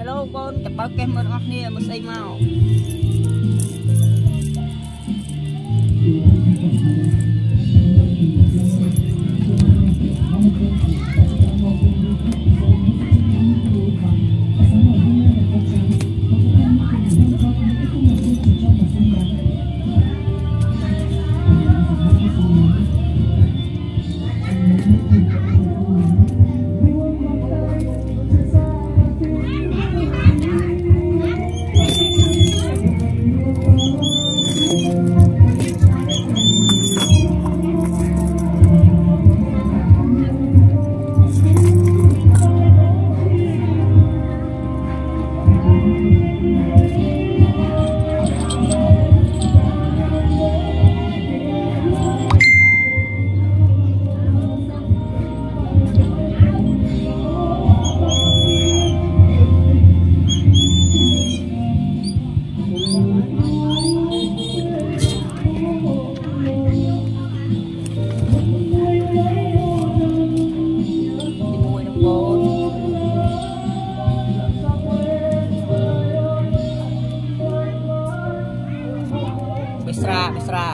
Hello កូនចាប់បើកេះមើលទាំងអស់គ្នាមើលស្អីមក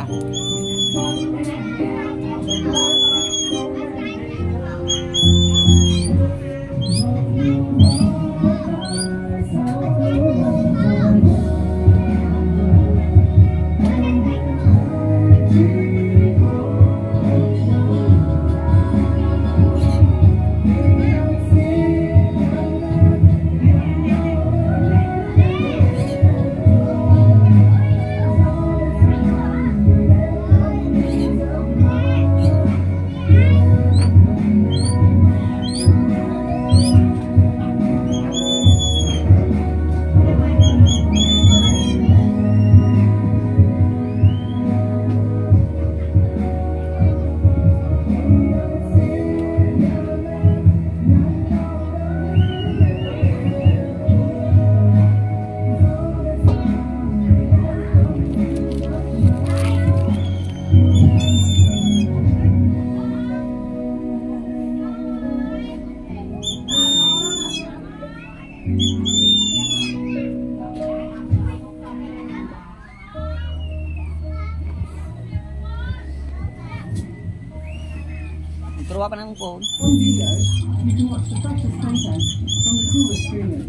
Ciao. Untuk pa ng phone. You can watch the from the coolest streamers.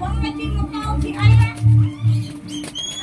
我们进入高铁了 ai